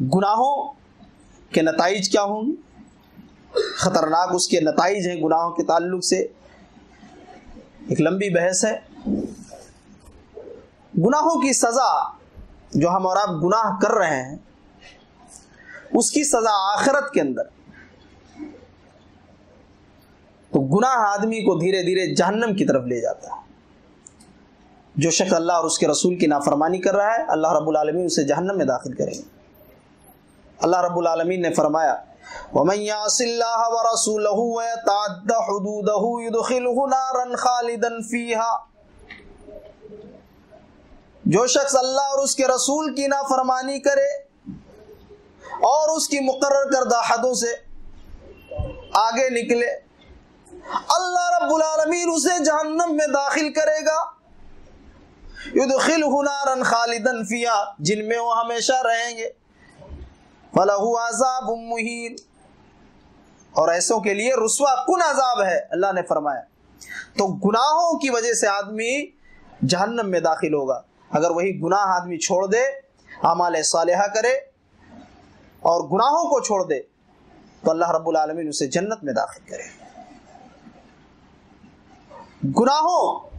گناہوں کے نتائج کیا ہوں گے؟ خطرناک اس کے نتائج ہیں گناہوں کے تعلق سے۔ ایک لمبی بحث ہے۔ گناہوں کی سزا جو ہم اور آپ گناہ کر رہے ہیں، اس کی سزا آخرت کے اندر۔ تو گناہ آدمی کو دھیرے دھیرے جہنم کی طرف لے جاتا ہے۔ جو شخص اللہ اور اس کے رسول کی نافرمانی کر رہا ہے، اللہ رب العالمین اسے جہنم میں داخل کریں گے۔ اللہ رب العالمین نے فرمایا، وَمَن يَعْصِ اللَّهَ وَرَسُولَهُ وَيَتَعَدَّ حُدُودَهُ يُدْخِلْهُ نَارًا خَالِدًا فِيهَا۔ جو شخص اللہ اور اس کے رسول کی نافرمانی کرے اور اس کی مقرر کردہ حدوں سے آگے نکلے، اللہ رب العالمین اسے جہنم میں داخل کرے گا۔ يُدْخِلْهُ نَارًا خَالِدًا فِيهَا۔ جن میں وہ ہمیشہ رہیں گے۔ فَلَهُ عَذَابٌ مُهِينٌ۔ اور ایسوں کے لیے رسوا کن عذاب ہے؟ اللہ نے فرمایا، تو گناہوں کی وجہ سے آدمی جہنم میں داخل ہوگا۔ اگر وہی گناہ آدمی چھوڑ دے، اعمال صالحہ کرے اور گناہوں کو چھوڑ دے، تو اللہ رب العالمین اسے جنت میں داخل کرے۔ گناہوں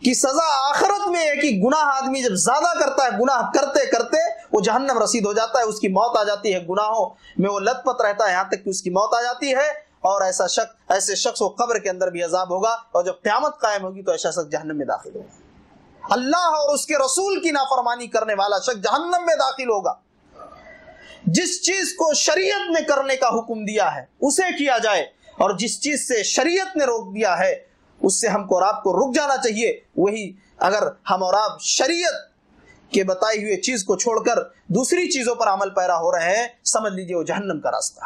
کی سزا آخرت میں ہے کہ گناہ آدمی جب زیادہ کرتا ہے، گناہ کرتے کرتے وہ جہنم رسید ہو جاتا ہے، اس کی موت آ جاتی ہے۔ گناہوں میں وہ لت پت رہتا ہے۔ یہاں تک کہ اس کی موت آ جاتی ہے اور ایسا شخص، ایسے شخص وہ قبر کے اندر بھی عذاب ہوگا اور جب قیامت قائم ہوگی تو ایسا شخص جہنم میں داخل ہوگا۔ اللہ اور اس کے رسول کی نافرمانی کرنے والا شخص جہنم میں داخل ہوگا۔ جس چیز کو شریعت نے کرنے کا حکم دیا ہے، اسے کیا جائے۔ اور جس چیز سے شریعت نے روک دیا ہے، اس سے ہم کو اور آپ کو رک جانا چاہیے۔ وہی اگر ہم اور آپ شریعت کہ بتائی ہوئے چیز کو چھوڑ کر دوسری چیزوں پر عمل پیرا ہو رہے ہیں، سمجھ لیجیے وہ جہنم کا راستہ